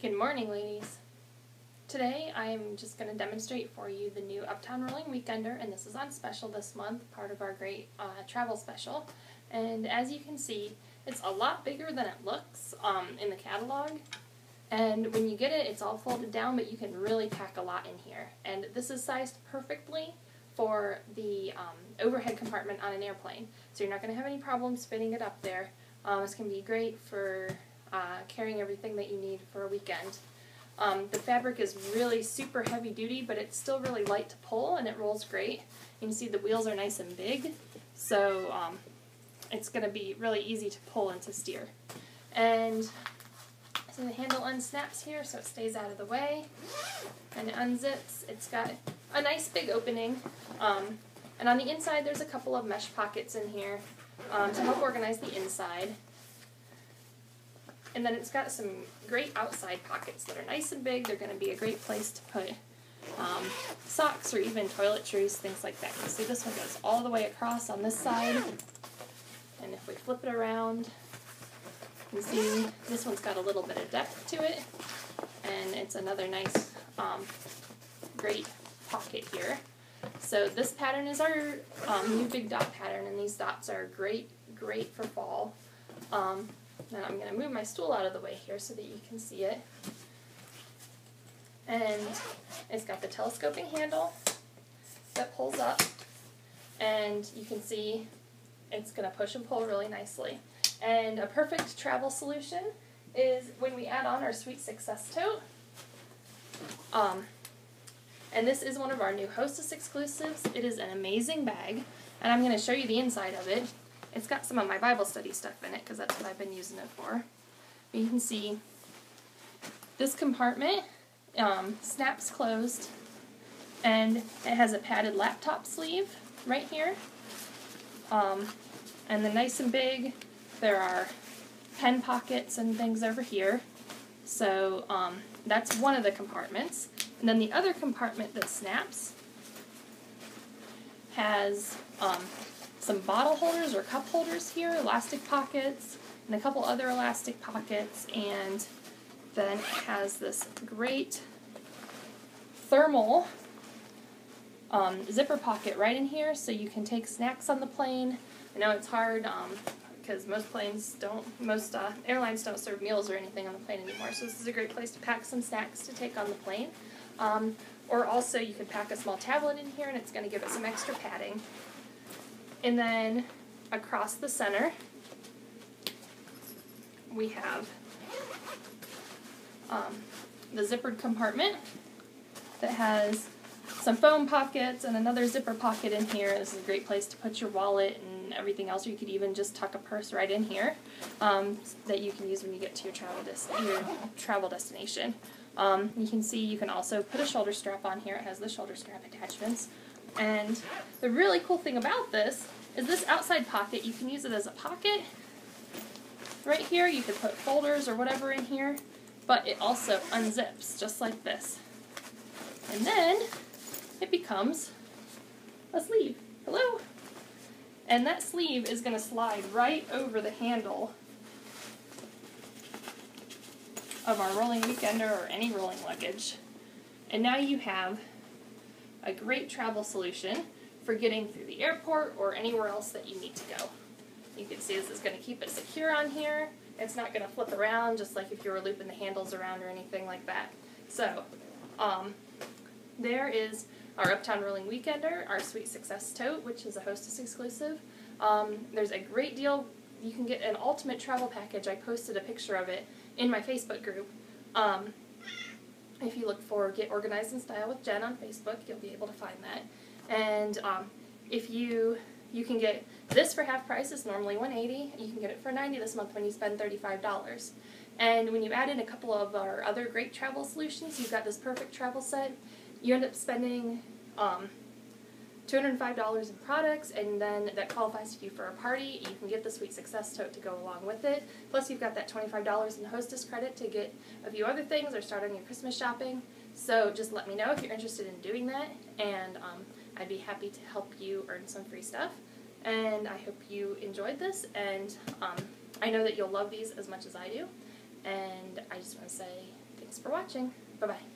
Good morning, ladies. Today I'm just going to demonstrate for you the new Uptown Rolling Weekender, and this is on special this month, part of our great uh, travel special. And as you can see, it's a lot bigger than it looks um, in the catalog. And when you get it, it's all folded down, but you can really pack a lot in here. And this is sized perfectly for the um, overhead compartment on an airplane. So you're not going to have any problems fitting it up there. Um, this can be great for uh, carrying everything that you need for a weekend. Um, the fabric is really super heavy duty, but it's still really light to pull and it rolls great. You can see the wheels are nice and big, so um, it's going to be really easy to pull and to steer. And so the handle unsnaps here so it stays out of the way and it unzips. It's got a nice big opening. Um, and on the inside there's a couple of mesh pockets in here um, to help organize the inside. And then it's got some great outside pockets that are nice and big. They're going to be a great place to put um, socks or even toiletries, things like that. You see this one goes all the way across on this side. And if we flip it around, you see this one's got a little bit of depth to it. And it's another nice, um, great pocket here. So this pattern is our um, new big dot pattern, and these dots are great, great for fall. Um, now I'm going to move my stool out of the way here so that you can see it. And it's got the telescoping handle that pulls up, and you can see it's going to push and pull really nicely. And a perfect travel solution is when we add on our Sweet Success tote. Um, and this is one of our new Hostess exclusives. It is an amazing bag, and I'm going to show you the inside of it. It's got some of my Bible study stuff in it because that's what I've been using it for. But you can see this compartment um, snaps closed, and it has a padded laptop sleeve right here. Um, and then nice and big, there are pen pockets and things over here. So um, that's one of the compartments. And then the other compartment that snaps has um, some bottle holders or cup holders here, elastic pockets, and a couple other elastic pockets, and then it has this great thermal um, zipper pocket right in here so you can take snacks on the plane. I know it's hard because um, most planes don't, most uh, airlines don't serve meals or anything on the plane anymore, so this is a great place to pack some snacks to take on the plane. Um, or also you could pack a small tablet in here and it's going to give it some extra padding. And then across the center we have um, the zippered compartment that has some foam pockets and another zipper pocket in here. This is a great place to put your wallet and everything else. Or you could even just tuck a purse right in here um, that you can use when you get to your travel, your travel destination. Um, you can see you can also put a shoulder strap on here. It has the shoulder strap attachments. And the really cool thing about this is this outside pocket, you can use it as a pocket. Right here, you could put folders or whatever in here, but it also unzips just like this. And then it becomes a sleeve. Hello? And that sleeve is going to slide right over the handle of our rolling weekender or any rolling luggage. And now you have a great travel solution for getting through the airport or anywhere else that you need to go. You can see this is going to keep it secure on here. It's not going to flip around just like if you were looping the handles around or anything like that. So, um, there is our Uptown Rolling Weekender, our Sweet Success Tote, which is a Hostess exclusive. Um, there's a great deal. You can get an ultimate travel package. I posted a picture of it in my Facebook group. Um, if you look for Get Organized in Style with Jen on Facebook, you'll be able to find that. And um, if you you can get this for half price, it's normally 180. You can get it for 90 this month when you spend $35. And when you add in a couple of our other great travel solutions, you've got this perfect travel set. You end up spending um, $205 in products, and then that qualifies you for a party. You can get the Sweet Success Tote to go along with it. Plus, you've got that $25 in hostess credit to get a few other things or start on your Christmas shopping. So just let me know if you're interested in doing that, and um, I'd be happy to help you earn some free stuff. And I hope you enjoyed this, and um, I know that you'll love these as much as I do. And I just want to say Thanks for watching. Bye-bye.